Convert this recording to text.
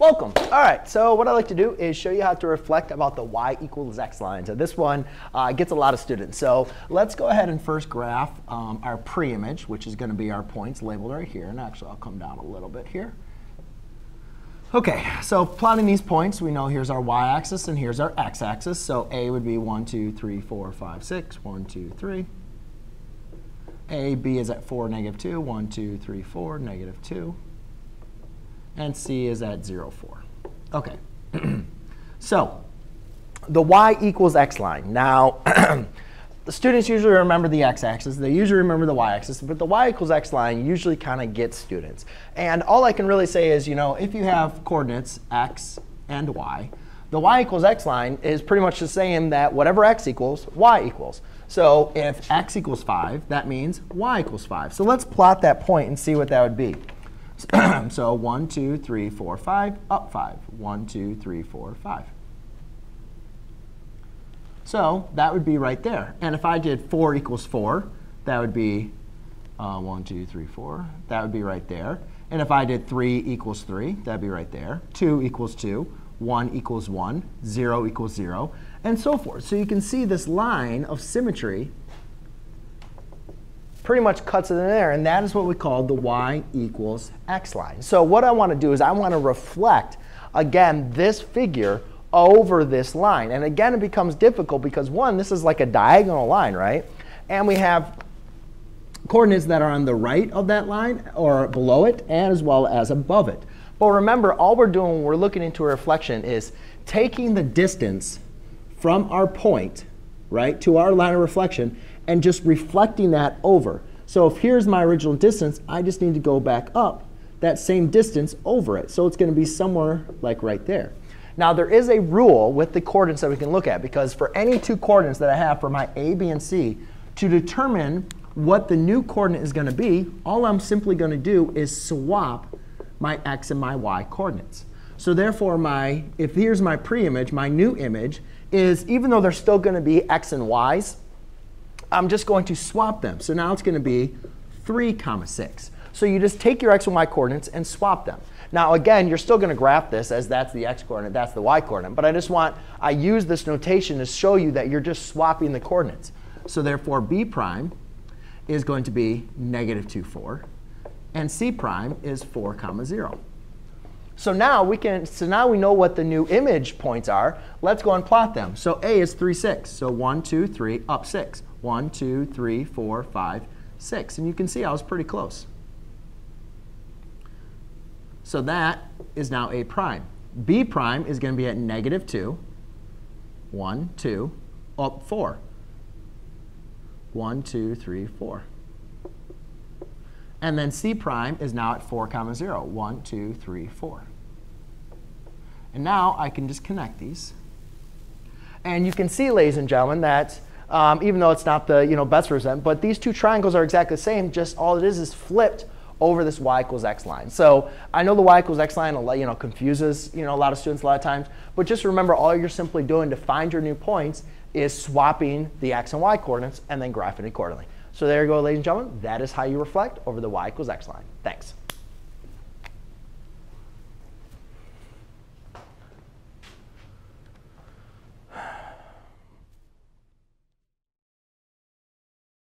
Welcome. All right, so what I like to do is show you how to reflect about the y equals x line. So this one uh, gets a lot of students. So let's go ahead and first graph um, our pre-image, which is going to be our points labeled right here. And actually, I'll come down a little bit here. OK, so plotting these points, we know here's our y-axis and here's our x-axis. So A would be 1, 2, 3, 4, 5, 6, 1, 2, 3. A, B is at 4, negative 2, 1, 2, 3, 4, negative 2 and C is at 0, 4. OK. so the y equals x line. Now, the students usually remember the x-axis. They usually remember the y-axis. But the y equals x line usually kind of gets students. And all I can really say is, you know, if you have coordinates x and y, the y equals x line is pretty much the same that whatever x equals, y equals. So if x equals 5, that means y equals 5. So let's plot that point and see what that would be. so 1, 2, 3, 4, 5, up 5. 1, 2, 3, 4, 5. So that would be right there. And if I did 4 equals 4, that would be uh, 1, 2, 3, 4. That would be right there. And if I did 3 equals 3, that would be right there. 2 equals 2. 1 equals 1. 0 equals 0. And so forth. So you can see this line of symmetry pretty much cuts it in there. And that is what we call the y equals x line. So what I want to do is I want to reflect, again, this figure over this line. And again, it becomes difficult because, one, this is like a diagonal line, right? And we have coordinates that are on the right of that line or below it, and as well as above it. But remember, all we're doing when we're looking into a reflection is taking the distance from our point, right, to our line of reflection and just reflecting that over. So if here's my original distance, I just need to go back up that same distance over it. So it's going to be somewhere like right there. Now there is a rule with the coordinates that we can look at because for any two coordinates that I have for my A, B, and C, to determine what the new coordinate is going to be, all I'm simply going to do is swap my x and my y coordinates. So therefore, my if here's my pre-image, my new image is, even though they're still going to be x and y's, I'm just going to swap them. So now it's going to be 3 comma 6. So you just take your x and y coordinates and swap them. Now again, you're still going to graph this as that's the x coordinate, that's the y coordinate. But I just want, I use this notation to show you that you're just swapping the coordinates. So therefore, b prime is going to be negative 2, 4. And c prime is 4 comma 0. So now we can, so now we know what the new image points are. Let's go and plot them. So A is 3, 6. So 1, 2, 3, up 6. 1, 2, 3, 4, 5, 6. And you can see I was pretty close. So that is now A prime. B prime is going to be at negative 2, 1, 2, up 4. 1, 2, 3, 4. And then C prime is now at 4 comma 0. 1, 2, 3, 4. And now I can just connect these. And you can see, ladies and gentlemen, that um, even though it's not the you know, best percent, but these two triangles are exactly the same, just all it is is flipped over this y equals x line. So I know the y equals x line you know, confuses you know, a lot of students a lot of times, but just remember all you're simply doing to find your new points is swapping the x and y coordinates and then graphing accordingly. So there you go, ladies and gentlemen. That is how you reflect over the y equals x line. Thanks.